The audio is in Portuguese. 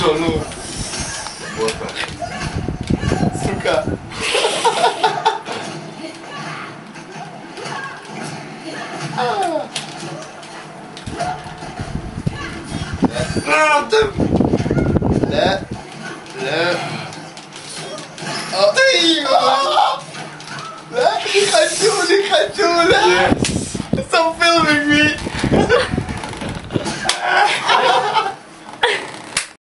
Tô no. Bota. Suca. Não, tem... oh, لا اه لا دي خجولة خجولة Yes. Stop filming me